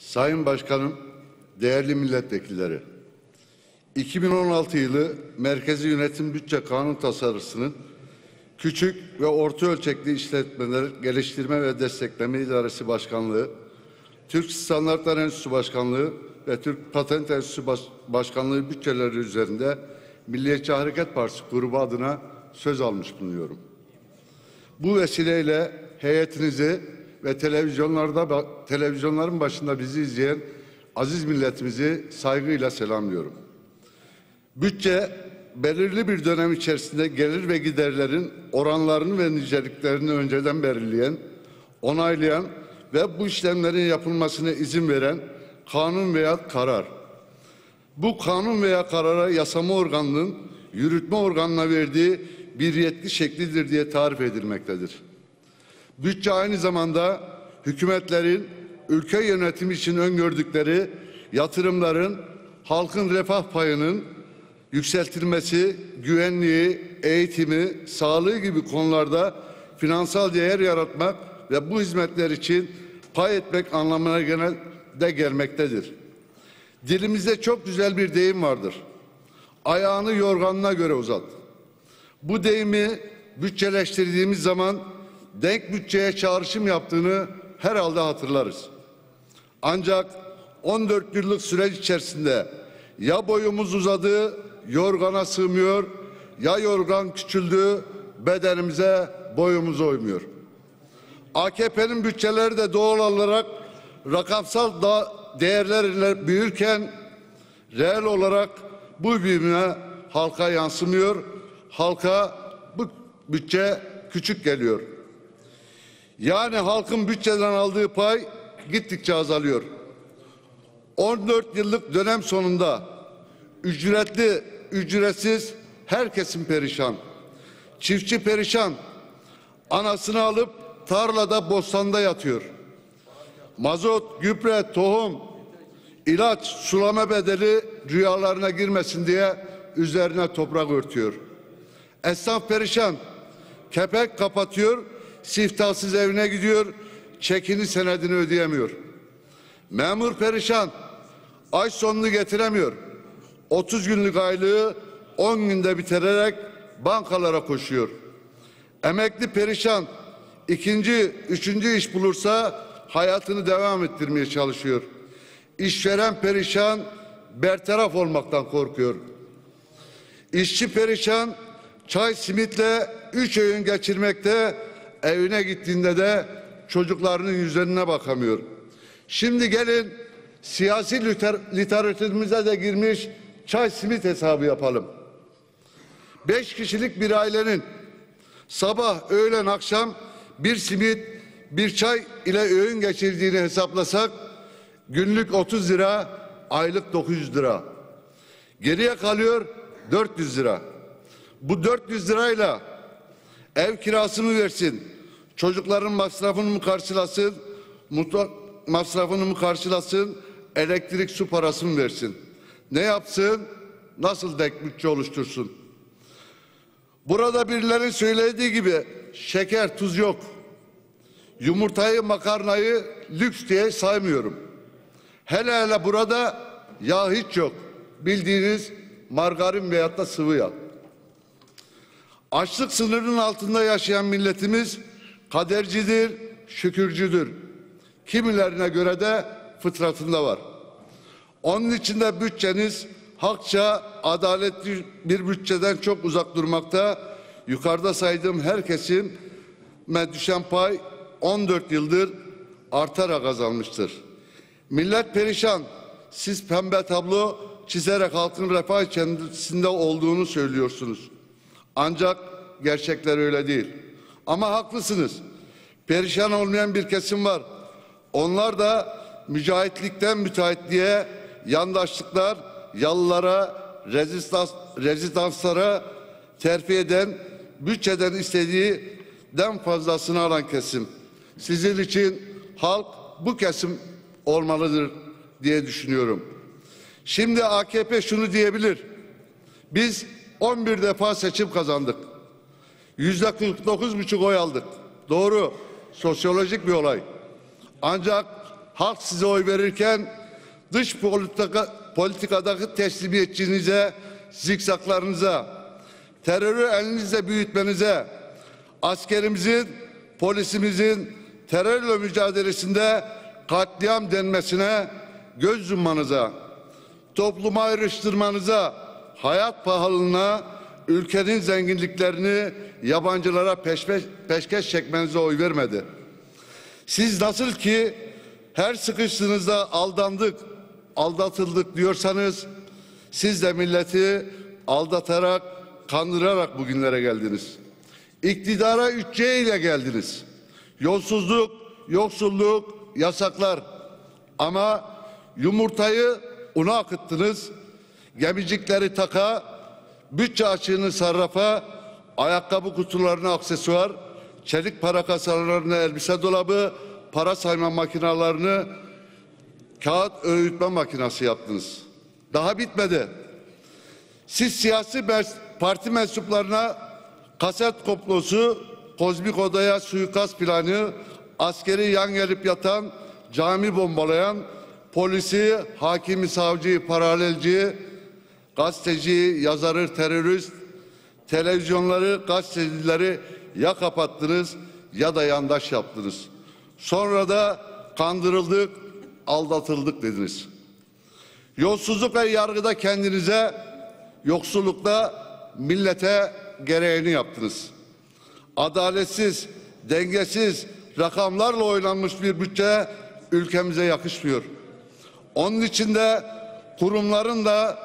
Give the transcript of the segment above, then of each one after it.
Sayın Başkanım, değerli milletvekilleri, 2016 yılı Merkezi Yönetim Bütçe Kanun tasarısının Küçük ve Orta Ölçekli İşletmeler Geliştirme ve Destekleme İdaresi Başkanlığı, Türk Standartlar Enstitüsü Başkanlığı ve Türk Patent Enstitüsü Baş- Başkanlığı bütçeleri üzerinde Milliyetçi Hareket Partisi grubu adına söz almış bulunuyorum. Bu vesileyle heyetinizi ve televizyonlarda televizyonların başında bizi izleyen aziz milletimizi saygıyla selamlıyorum. Bütçe belirli bir dönem içerisinde gelir ve giderlerin oranlarını ve niceliklerini önceden belirleyen, onaylayan ve bu işlemlerin yapılmasına izin veren kanun veya karar. Bu kanun veya karara yasama organının yürütme organına verdiği bir yetki şeklidir diye tarif edilmektedir. Bütçe aynı zamanda hükümetlerin ülke yönetimi için öngördükleri yatırımların halkın refah payının yükseltilmesi, güvenliği, eğitimi, sağlığı gibi konularda finansal değer yaratmak ve bu hizmetler için pay etmek anlamına gene de gelmektedir. Dilimizde çok güzel bir deyim vardır. Ayağını yorganına göre uzat. Bu deyimi bütçeleştirdiğimiz zaman denk bütçeye çağrışım yaptığını herhalde hatırlarız. Ancak 14 yıllık süreç içerisinde ya boyumuz uzadı, yorgana sığmıyor, ya yorgan küçüldü, bedenimize, boyumuza uymuyor. AKP'nin bütçeleri de doğal olarak rakamsal da değerlerle büyürken reel olarak bu büyüme halka yansımıyor. Halka bu bütçe küçük geliyor. Yani halkın bütçeden aldığı pay gittikçe azalıyor. 14 yıllık dönem sonunda ücretli, ücretsiz herkesin perişan. Çiftçi perişan. Anasını alıp tarlada, bostanda yatıyor. Mazot, gübre, tohum, ilaç, sulama bedeli rüyalarına girmesin diye üzerine toprak örtüyor. Esnaf perişan. Kepek kapatıyor, siftahsız evine gidiyor, çekini senedini ödeyemiyor. Memur perişan, ay sonunu getiremiyor. 30 günlük aylığı 10 günde bitirerek bankalara koşuyor. Emekli perişan, ikinci, üçüncü iş bulursa hayatını devam ettirmeye çalışıyor. İşveren perişan, bertaraf olmaktan korkuyor. İşçi perişan, çay simitle üç öğün geçirmekte, evine gittiğinde de çocuklarının yüzlerine bakamıyor. Şimdi gelin siyasi liter- literatürümüze de girmiş çay simit hesabı yapalım. Beş kişilik bir ailenin sabah, öğlen, akşam bir simit, bir çay ile öğün geçirdiğini hesaplasak günlük 30 lira, aylık 900 lira. Geriye kalıyor 400 lira. Bu 400 lirayla ev kirasını versin, çocukların masrafını mı karşılasın, mutfak masrafını mı karşılasın, elektrik su parasını versin? Ne yapsın? Nasıl denk bütçe oluştursun? Burada birilerinin söylediği gibi şeker, tuz yok. Yumurtayı, makarnayı lüks diye saymıyorum. Hele hele burada yağ hiç yok. Bildiğiniz margarin veyahut da sıvı yağ. Açlık sınırının altında yaşayan milletimiz kadercidir, şükürcüdür. Kimilerine göre de fıtratında var. Onun için de bütçeniz hakça adaletli bir bütçeden çok uzak durmakta. Yukarıda saydığım herkesin düşen pay 14 yıldır artarak azalmıştır. Millet perişan. Siz pembe tablo çizerek halkın refah içerisinde olduğunu söylüyorsunuz. Ancak gerçekler öyle değil. Ama haklısınız. Perişan olmayan bir kesim var. Onlar da mücahitlikten müteahhitliğe, yandaşlıklar, yalılara, rezistans, rezidanslara terfi eden, bütçeden istediğinden fazlasını alan kesim. Sizin için halk bu kesim olmalıdır diye düşünüyorum. Şimdi AKP şunu diyebilir. Biz 11 defa seçim kazandık. Yüzde 49 buçuk oy aldık. Doğru. Sosyolojik bir olay. Ancak halk size oy verirken dış politika, politikadaki teslimiyetçinize, zikzaklarınıza, terörü elinizle büyütmenize, askerimizin, polisimizin terörle mücadelesinde katliam denmesine göz yummanıza, toplumu ayrıştırmanıza, hayat pahalılığına, ülkenin zenginliklerini yabancılara peşpeş, peşkeş çekmenize oy vermedi. Siz nasıl ki her sıkıştığınızda aldandık, aldatıldık diyorsanız siz de milleti aldatarak, kandırarak bugünlere geldiniz. İktidara 3C ile geldiniz. Yolsuzluk, yoksulluk, yasaklar. Ama yumurtayı una akıttınız. Gemicikleri taka, bütçe açığını sarrafa, ayakkabı kutularına aksesuar, çelik para kasalarına elbise dolabı, para sayma makinalarını kağıt öğütme makinesi yaptınız. Daha bitmedi. Siz siyasi parti mensuplarına kaset komplosu, kozmik odaya suikast planı, askeri yan gelip yatan, cami bombalayan, polisi, hakimi, savcıyı, paralelci, gazeteci, yazarı, terörist, televizyonları, gazetecileri ya kapattınız ya da yandaş yaptınız. Sonra da kandırıldık, aldatıldık dediniz. Yolsuzluk ve yargıda kendinize, yoksullukta millete gereğini yaptınız. Adaletsiz, dengesiz, rakamlarla oynanmış bir bütçe ülkemize yakışmıyor. Onun için de kurumların da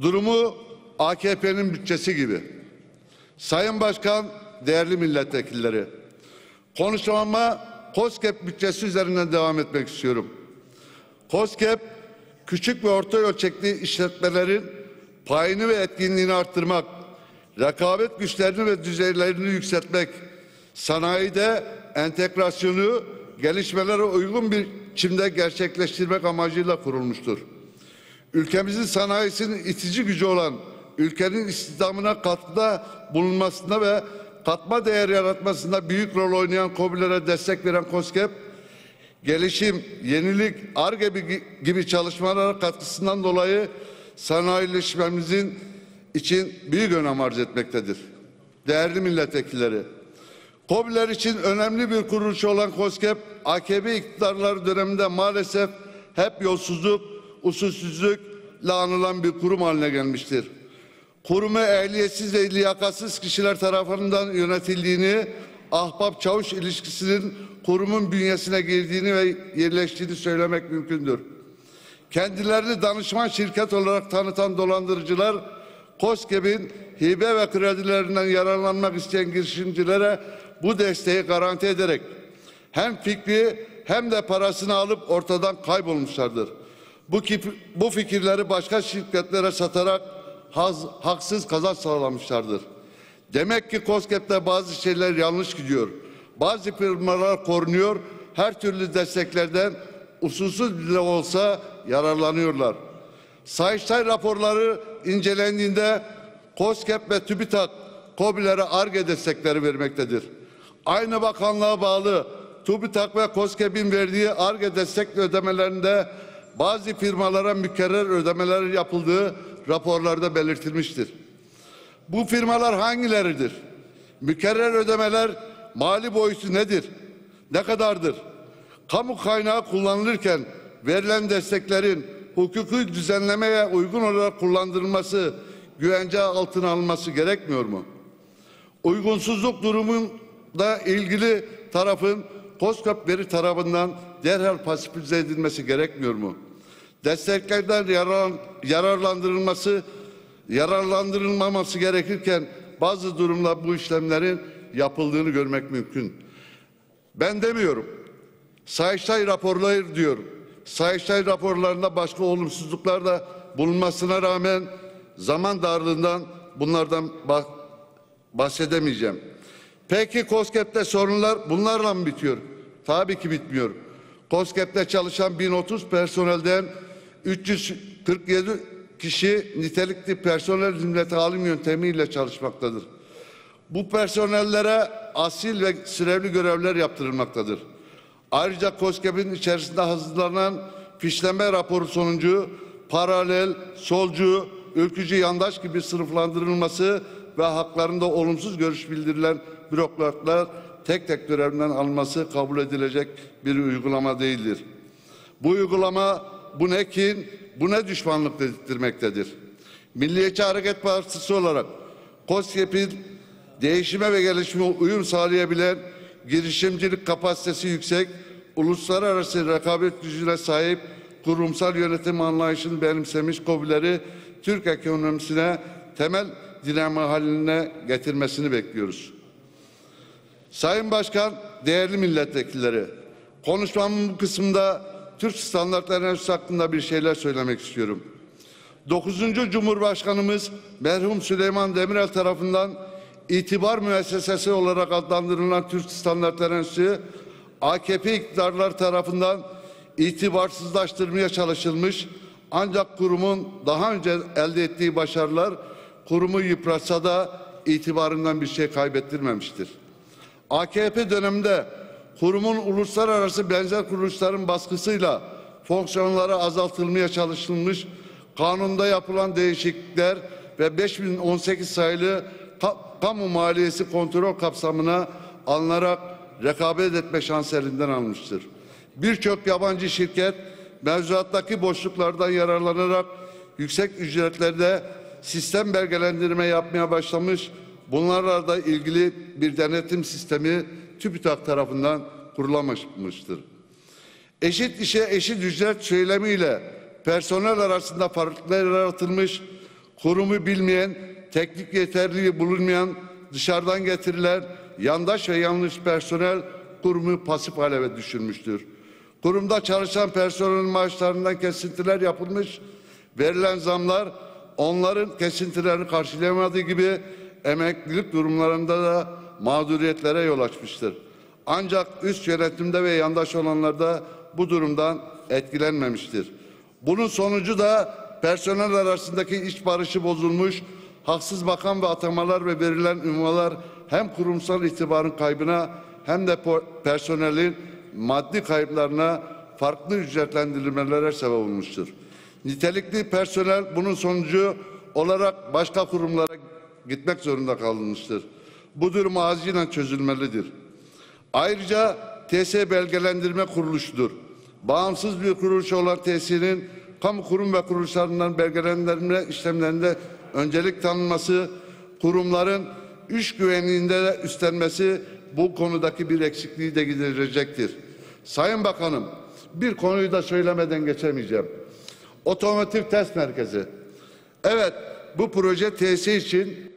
durumu AKP'nin bütçesi gibi. Sayın Başkan, değerli milletvekilleri, konuşmama COSGAP bütçesi üzerinden devam etmek istiyorum. COSGAP, küçük ve orta ölçekli işletmelerin payını ve etkinliğini arttırmak, rekabet güçlerini ve düzeylerini yükseltmek, sanayide entegrasyonu gelişmelere uygun bir biçimde gerçekleştirmek amacıyla kurulmuştur. Ülkemizin sanayisinin itici gücü olan ülkenin istihdamına katkıda bulunmasında ve katma değer yaratmasında büyük rol oynayan KOBİ'lere destek veren KOSGEB, gelişim, yenilik, ARGE gibi çalışmalara katkısından dolayı sanayileşmemizin için büyük önem arz etmektedir. Değerli milletvekilleri, KOBİ'ler için önemli bir kuruluş olan KOSGEB, AKP iktidarları döneminde maalesef hep yolsuzluk, usulsüzlükle anılan bir kurum haline gelmiştir. Kurumu ehliyetsiz ve liyakatsız kişiler tarafından yönetildiğini, ahbap çavuş ilişkisinin kurumun bünyesine girdiğini ve yerleştiğini söylemek mümkündür. Kendilerini danışman şirket olarak tanıtan dolandırıcılar, KOSGEB'in hibe ve kredilerinden yararlanmak isteyen girişimcilere bu desteği garanti ederek hem fikri hem de parasını alıp ortadan kaybolmuşlardır. Bu, bu fikirleri başka şirketlere satarak haz, haksız kazanç sağlamışlardır. Demek ki KOSGEB'de bazı şeyler yanlış gidiyor. Bazı firmalar korunuyor, her türlü desteklerden usulsüz bile olsa yararlanıyorlar. Sayıştay raporları incelendiğinde KOSGEB ve TÜBİTAK KOBİ'lere ARGE destekleri vermektedir. Aynı bakanlığa bağlı TÜBİTAK ve KOSGEB'in verdiği ARGE destek ödemelerinde bazı firmalara mükerrer ödemeler yapıldığı raporlarda belirtilmiştir. Bu firmalar hangileridir? Mükerrer ödemeler mali boyutu nedir? Ne kadardır? Kamu kaynağı kullanılırken verilen desteklerin hukuki düzenlemeye uygun olarak kullandırılması, güvence altına alınması gerekmiyor mu? Uygunsuzluk durumunda ilgili tarafın KOSGAP veri tarafından derhal pasifize edilmesi gerekmiyor mu? Desteklerden yarar, yararlandırılması, yararlandırılmaması gerekirken bazı durumda bu işlemlerin yapıldığını görmek mümkün. Ben demiyorum. Sayıştay raporları diyorum. Sayıştay raporlarında başka olumsuzluklar da bulunmasına rağmen zaman darlığından bunlardan bah- bahsedemeyeceğim. Peki COSGAP'te sorunlar bunlarla mı bitiyor? Tabii ki bitmiyor. COSGAP'te çalışan 1030 personelden 347 kişi nitelikli personel hizmeti alım yöntemiyle çalışmaktadır. Bu personellere asil ve sürevli görevler yaptırılmaktadır. Ayrıca KOSGEB'in içerisinde hazırlanan fişleme raporu sonucu paralel, solcu, ülkücü yandaş gibi sınıflandırılması ve haklarında olumsuz görüş bildirilen bürokratlar tek tek görevinden alınması kabul edilecek bir uygulama değildir. Bu uygulama bu ne kin, bu ne düşmanlık dedirtmektedir. Milliyetçi Hareket Partisi olarak KOSGEB'in değişime ve gelişime uyum sağlayabilen girişimcilik kapasitesi yüksek, uluslararası rekabet gücüne sahip kurumsal yönetim anlayışını benimsemiş KOBİ'leri Türk ekonomisine temel dinamo haline getirmesini bekliyoruz. Sayın Başkan, değerli milletvekilleri, konuşmamın bu kısmında Türk standartları enstitüsü hakkında bir şeyler söylemek istiyorum. 9. Cumhurbaşkanımız merhum Süleyman Demirel tarafından itibar müessesesi olarak adlandırılan Türk Standartları Enstitüsü AKP iktidarlar tarafından itibarsızlaştırmaya çalışılmış ancak kurumun daha önce elde ettiği başarılar kurumu yıpratsa da itibarından bir şey kaybettirmemiştir. AKP döneminde kurumun uluslararası benzer kuruluşların baskısıyla fonksiyonları azaltılmaya çalışılmış, kanunda yapılan değişiklikler ve 5018 sayılı ka- kamu maliyesi kontrol kapsamına alınarak rekabet etme şansı elinden almıştır. Birçok yabancı şirket mevzuattaki boşluklardan yararlanarak yüksek ücretlerde sistem belgelendirme yapmaya başlamış. Bunlarla da ilgili bir denetim sistemi TÜBİTAK tarafından kurulamamıştır. Eşit işe eşit ücret söylemiyle personel arasında farklılıklar yaratılmış, kurumu bilmeyen, teknik yeterliliği bulunmayan, dışarıdan getirilen yandaş ve yanlış personel kurumu pasif hale düşürmüştür. Kurumda çalışan personel maaşlarından kesintiler yapılmış, verilen zamlar onların kesintilerini karşılayamadığı gibi emeklilik durumlarında da mağduriyetlere yol açmıştır. Ancak üst yönetimde ve yandaş olanlarda bu durumdan etkilenmemiştir. Bunun sonucu da personel arasındaki iç barışı bozulmuş, haksız bakan ve atamalar ve verilen ünvanlar hem kurumsal itibarın kaybına hem de personelin maddi kayıplarına farklı ücretlendirilmelere sebep olmuştur. Nitelikli personel bunun sonucu olarak başka kurumlara gitmek zorunda kalınmıştır. Bu durum acilen çözülmelidir. Ayrıca TS belgelendirme kuruluşudur. Bağımsız bir kuruluş olan TS'nin kamu kurum ve kuruluşlarından belgelendirme işlemlerinde öncelik tanınması, kurumların iş güvenliğinde de üstlenmesi bu konudaki bir eksikliği de giderecektir. Sayın Bakanım, bir konuyu da söylemeden geçemeyeceğim. Otomotiv test merkezi. Evet, bu proje TS için